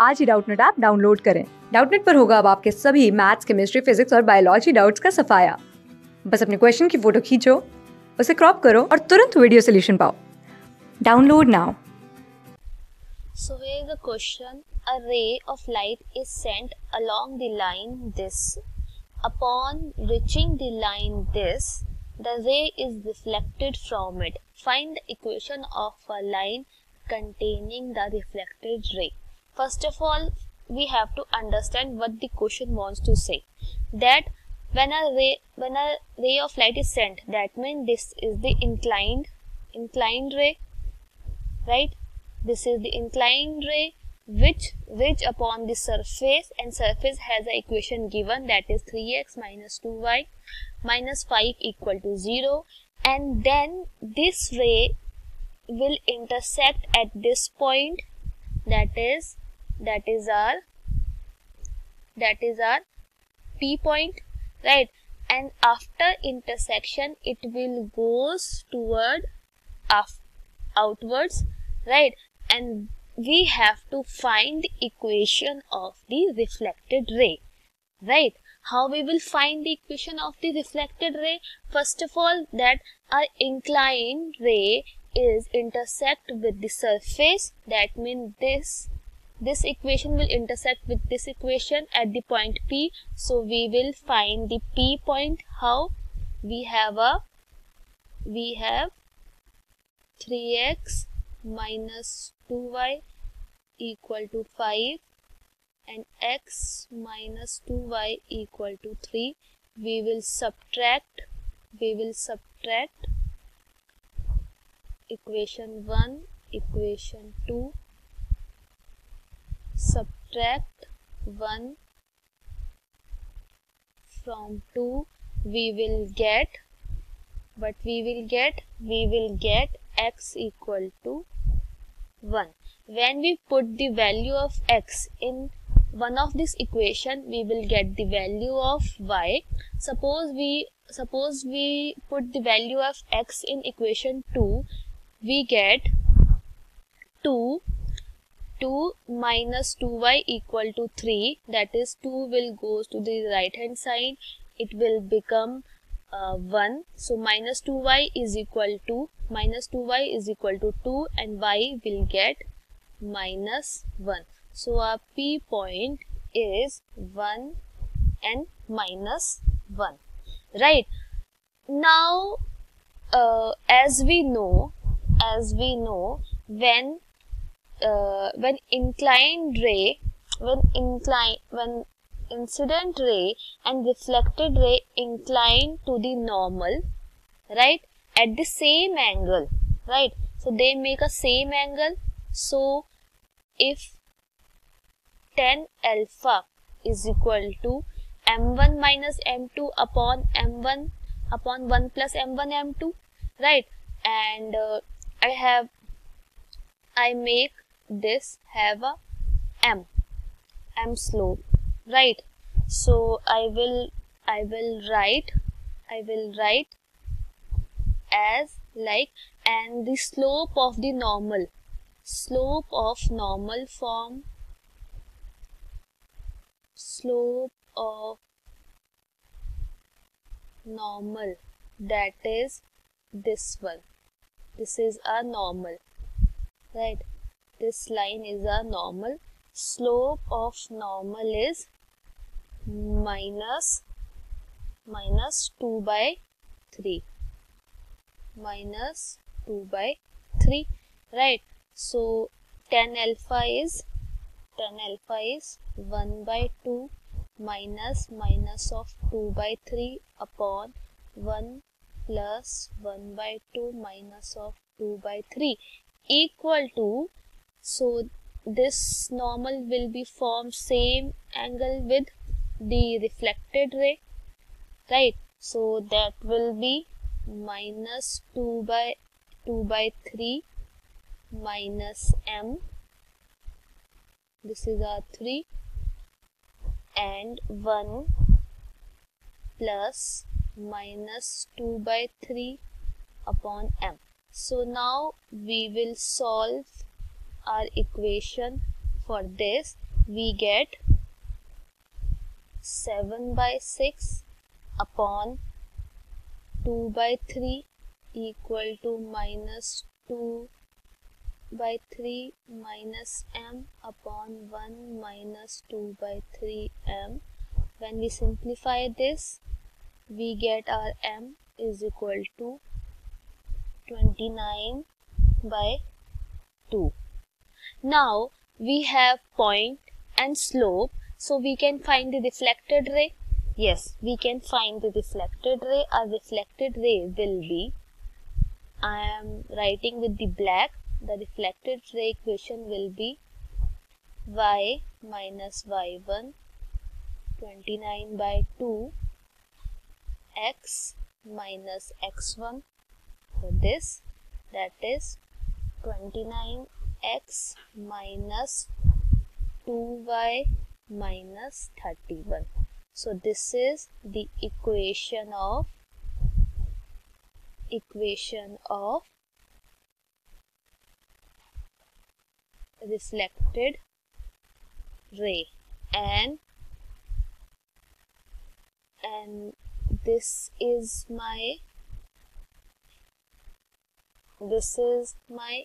आज ही Doubtnut app download करें डाउटनेट पर होगा अब आपके सभी मैथ्स केमिस्ट्री फिजिक्स और बायोलॉजी डाउट्स का सफाया बस अपने क्वेश्चन की फ़ोटो खींचो उसे क्रॉप करो और तुरंत वीडियो सोल्यूशन पाओ download now So here the question. A ray of light is sent along the line this. Upon reaching the line this, the ray is reflected from it. Find the equation of a line containing the reflected ray. First of all, we have to understand what the question wants to say. That when a ray when a ray of light is sent, that means this is the inclined inclined ray, right? This is the inclined ray which which upon the surface and surface has an equation given that is 3x minus 2y minus 5 equal to 0 and then this ray will intersect at this point that is that is our that is our p point right? And after intersection it will goes toward af- outwards right? And we have to find the equation of the reflected ray right? How we will find the equation of the reflected ray? First of all that our inclined ray is intersect with the surface. That means this this equation will intersect with this equation at the point p. So we will find the p point how? We have a we have 3x minus 2y equal to 5 and x minus 2y equal to 3 we will subtract we will subtract equation 1 equation 2 subtract 1 from 2 we will get but we will get we will get x equal to 1 when we put the value of x in one of this equation we will get the value of y. Suppose we suppose we put the value of x in equation 2 we get 2 2 minus 2y equal to 3 that is 2 will goes to the right hand side. It will become uh, 1 so minus 2y is equal to minus 2y is equal to 2 and y will get minus 1 so our p point is 1 and minus 1 right. Now uh, as we know as we know when uh, when inclined ray when incline when incident ray and reflected ray incline to the normal right at the same angle right. So they make a same angle. So if tan alpha is equal to m1 minus m2 upon m1 upon 1 plus m1 m2 right. And uh, i have i make this have a m m slope right? So i will i will write i will write as like and the slope of the normal slope of normal form slope of normal that is this one this is a normal right this line is a normal slope of normal is minus minus 2 by 3 minus 2 by 3 right. So tan alpha is tan alpha is 1 by 2 minus minus of 2 by 3 upon 1 plus 1 by 2 minus of 2 by 3 equal to so this normal will be formed same angle with the reflected ray right? So that will be minus 2 by 2 by 3 minus m. This is our 3 and 1 plus minus 2 by 3 upon m. So now we will solve our equation for this we get 7 by 6 upon 2 by 3 equal to minus 2 by 3 minus m upon 1 minus 2 by 3 m. When we simplify this, we get our m is equal to 29 by 2. Now we have point and slope so we can find the reflected ray. Yes, we can find the reflected ray. Our reflected ray will be, I am writing with the black, the reflected ray equation will be y minus y1 29 by 2 x minus x1 for this that is 29x minus 2y minus 31 so this is the equation of equation of reflected ray. And and this is my this is my